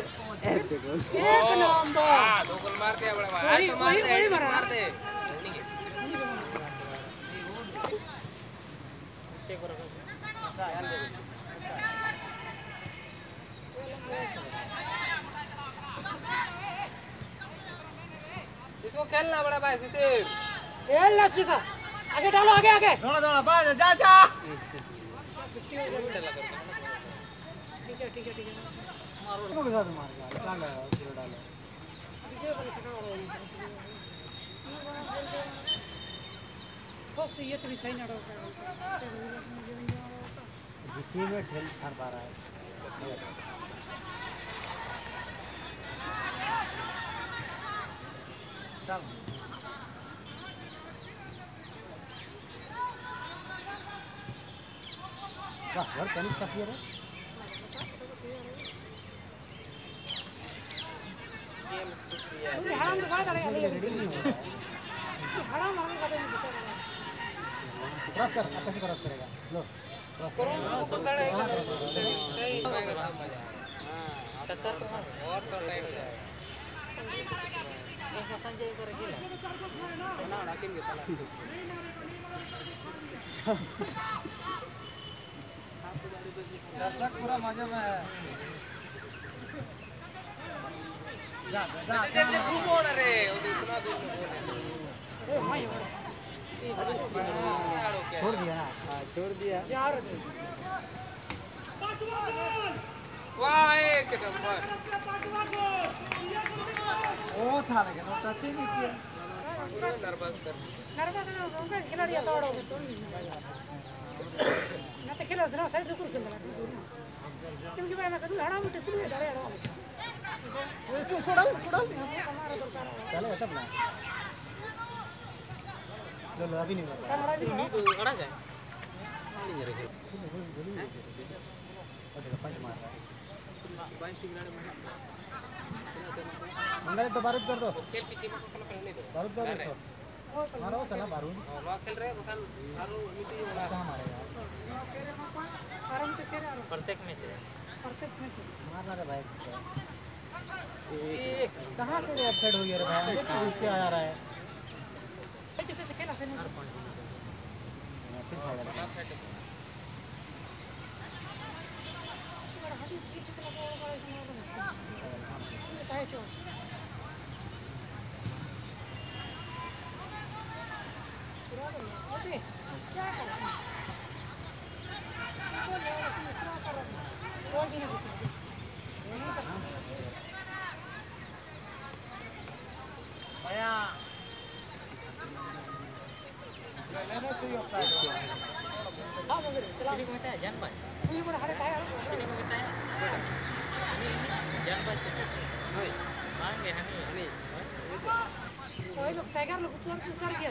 एक नंबर हाँ, दो गोल मारते हैं बड़ा तो मारते हैं मारते हैं धोनी के। इसको खेलना बड़ा भाई सिसिर खेल ला सीसा आगे डालो आगे आगे। दौड़ा दौड़ा बाहर जा जा। ठीक है ठीक है ठीक है इसको भी साथ मार गया डाल डाल हो बस ये तो सही ना बीची में ठेल छाड़ पा रहा है। डाल वाह यार टेनिस का प्लेयर है हराम तो हो रहा है हराम हराम का क्रॉस कर अब कैसे क्रॉस करेगा। लो क्रॉस करो। टक्कर तो हाँ, और तो हो जाएगा। दर्शक पूरा मज़े में है जा जा दे दे घूमो ना रे इतना दूर में बोल भाई छोड़ दिया। हाँ, छोड़ दिया। चार वाह एक नंबर ओ था लेकिन वो टच ही नहीं किया नर्वस कर नर्वस ना होगा। खिलाड़ी आता और होगा तो ना तो खेला जरा साइड दूर खेलता क्योंकि भाई मैं कभी हराम उठे डरे हराम छोड़ा छोड़ा हमारा दरकार है चलेगा तब ना लो लो अभी नहीं रे और देखो पंच मार रहा है अंदर तो बारूद कर दो। खेल पीछे में कल पहले दो बारूद कर दो मारो चला बारूद। वहाँ खेल रहे बखान हारो नीति वाला कहाँ मारेगा आराम से खेल रहा प्रत्येक मैच है परफेक्ट मैच मारना रे भाई। कहाँ से रे अपसेट हो गया रे भाई? देख इससे आ रहा है। कैसे खेला से नहीं फिर खाएगा काय चो अबे क्या कर रहा है बोल रहा है कि क्या कर रहा है बोल भी नहीं कुछ नहीं कर भैया लेने से ही ऑफसाइड हाँ बोल रहे चला को बेटा जान भाई पुलिस को हरे काय को बेटा जान भाई से नहीं मांगे हमें नहीं कोई लोग टाइगर लोग उतर उतर गया